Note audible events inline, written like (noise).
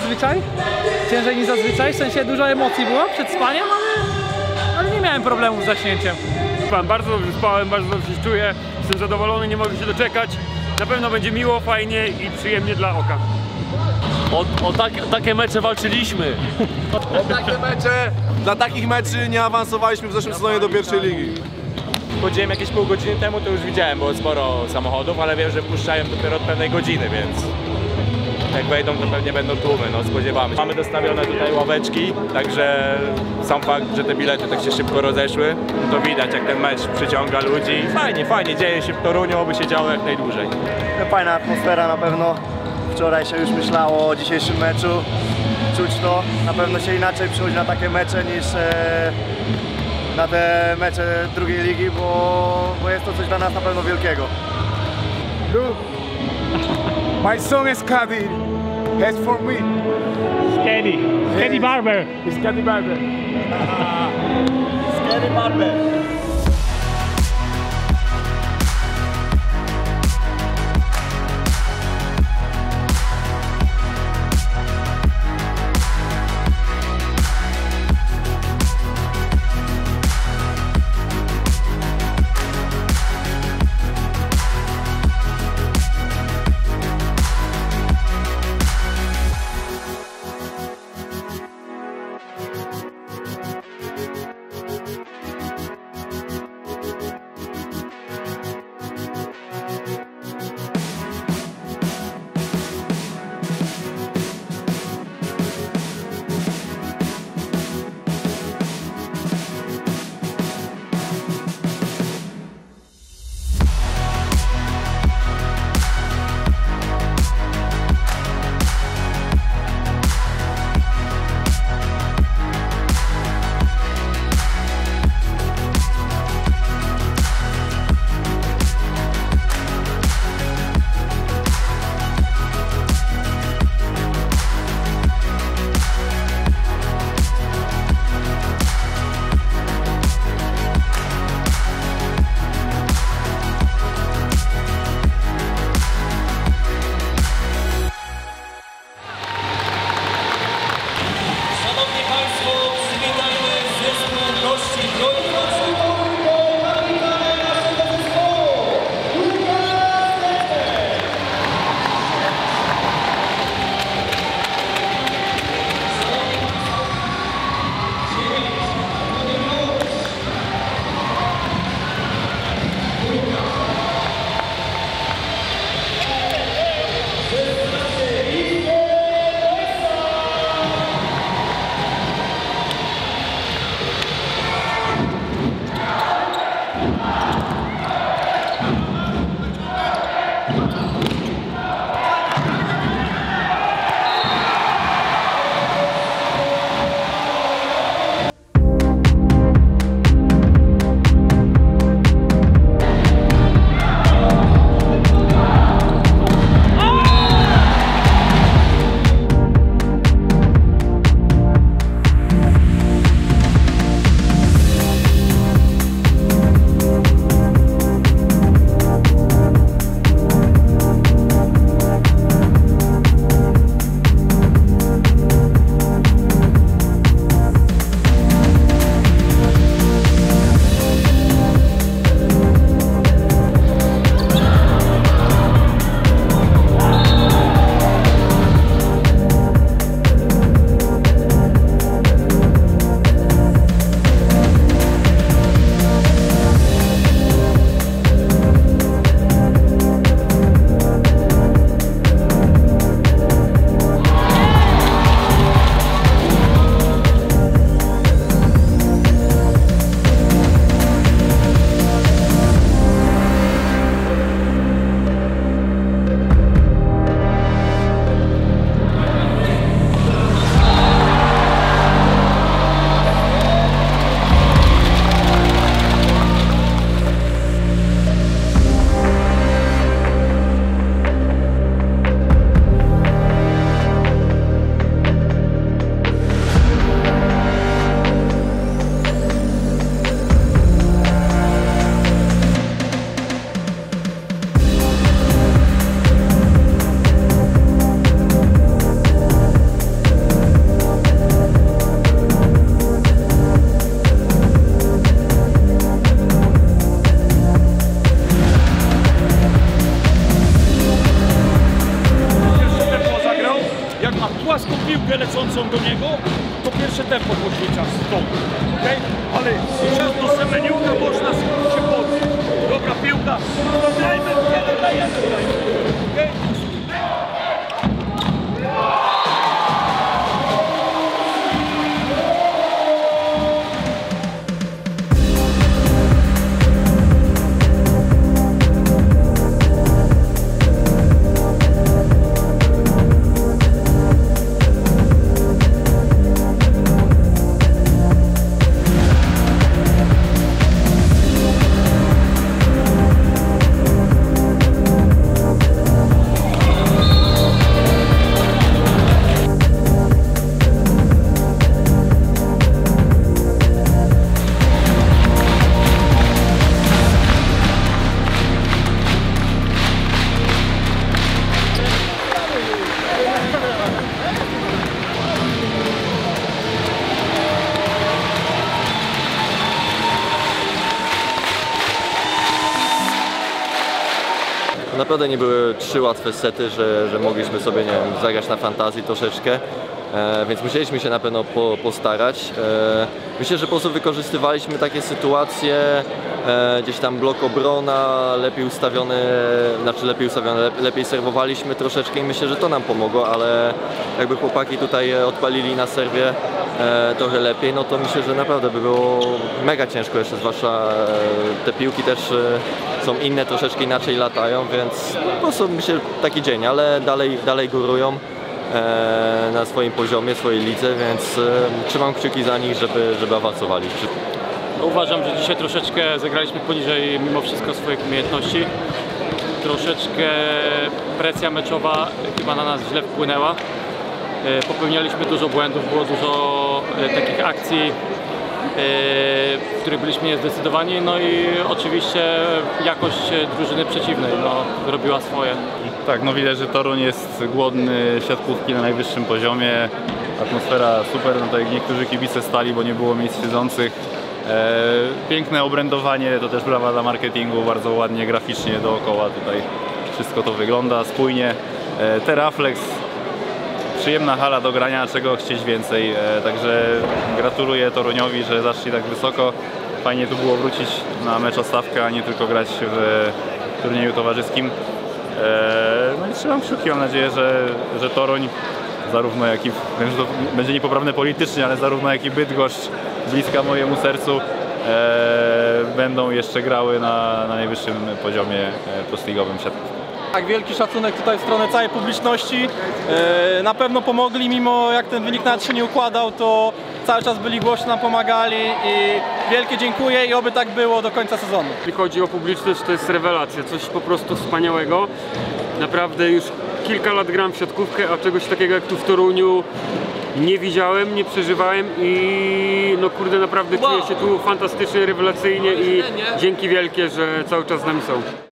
zazwyczaj. Ciężej niż zazwyczaj, w sensie dużo emocji było przed spaniem, ale, ale nie miałem problemów z zaśnięciem. Pan, bardzo dobrze spałem, bardzo dobrze się czuję. Jestem zadowolony, nie mogę się doczekać. Na pewno będzie miło, fajnie i przyjemnie dla oka. O, o tak, takie mecze walczyliśmy. Takie mecze, dla takich meczy nie awansowaliśmy w zeszłym sezonie do pierwszej ligi. Wchodziłem jakieś pół godziny temu, to już widziałem, było sporo samochodów, ale wiem, że puszczają dopiero od pewnej godziny, więc jak wejdą, to pewnie będą tłumy, no spodziewamy się. Mamy dostawione tutaj ławeczki, także sam fakt, że te bilety tak się szybko rozeszły, to widać jak ten mecz przyciąga ludzi. Fajnie, fajnie, dzieje się w Toruniu, oby się działo jak najdłużej. Fajna atmosfera na pewno. Wczoraj się już myślało o dzisiejszym meczu. Czuć to. Na pewno się inaczej przychodzi na takie mecze niż e, na te mecze drugiej ligi, bo, bo jest to coś dla nas na pewno wielkiego. Look, my song is Kadir. Has for me. Steady, Steady Barber. It's Kadir Barber. (laughs) Scary Barber. Płaską piłkę lecącą do niego, to pierwsze tempo poświęca stąd, okej? Ale czas do semeniuka można się podnieść. Dobra piłka, jeden, okej? Naprawdę nie były trzy łatwe sety, że, że mogliśmy sobie nie wiem, zagrać na fantazji troszeczkę. E, więc musieliśmy się na pewno po, postarać. E, myślę, że po prostu wykorzystywaliśmy takie sytuacje, e, gdzieś tam blok obrona, lepiej ustawiony, znaczy lepiej ustawiony, lep, lepiej serwowaliśmy troszeczkę i myślę, że to nam pomogło, ale jakby chłopaki tutaj odpalili na serwie e, trochę lepiej, no to myślę, że naprawdę by było mega ciężko jeszcze, zwłaszcza e, te piłki też e, są inne, troszeczkę inaczej latają, więc po prostu myślę, że taki dzień, ale dalej, dalej górują e, na swoim poziomie, swojej lidze, więc e, trzymam kciuki za nich, żeby, żeby awansowali. Uważam, że dzisiaj troszeczkę zagraliśmy poniżej mimo wszystko swoich umiejętności. Troszeczkę presja meczowa chyba na nas źle wpłynęła. E, Popełnialiśmy dużo błędów, było dużo takich akcji, których byliśmy niezdecydowani. No i oczywiście jakość drużyny przeciwnej no, robiła swoje. Tak, no widać, że Toruń jest głodny siatkówki na najwyższym poziomie. Atmosfera super, no tak jak niektórzy kibice stali, bo nie było miejsc siedzących. E, piękne obrędowanie, to też brawa dla marketingu, bardzo ładnie, graficznie dookoła tutaj wszystko to wygląda, spójnie. E, Teraflex, przyjemna hala do grania, czego chcieć więcej, e, także gratuluję Toruniowi, że zaszli tak wysoko. Fajnie tu było wrócić na mecz o stawkę, a nie tylko grać w turnieju towarzyskim. Eee, No i trzymam kciuki, mam nadzieję, że, że Toruń, zarówno jak i, wiem, że to będzie niepoprawne politycznie, ale zarówno jak i Bydgoszcz, bliska mojemu sercu, eee, będą jeszcze grały na, na najwyższym poziomie e, postligowym siatkówki. Tak, wielki szacunek tutaj w stronę całej publiczności. E, Na pewno pomogli, mimo jak ten wynik nawet się nie układał, to cały czas byli głośno nam pomagali i wielkie dziękuję i oby tak było do końca sezonu. Jeśli chodzi o publiczność, to jest rewelacja, coś po prostu wspaniałego. Naprawdę już kilka lat gram w siatkówkę, a czegoś takiego jak tu w Toruniu nie widziałem, nie przeżywałem i no kurde naprawdę czuję się tu fantastycznie, rewelacyjnie i dzięki wielkie, że cały czas z nami są.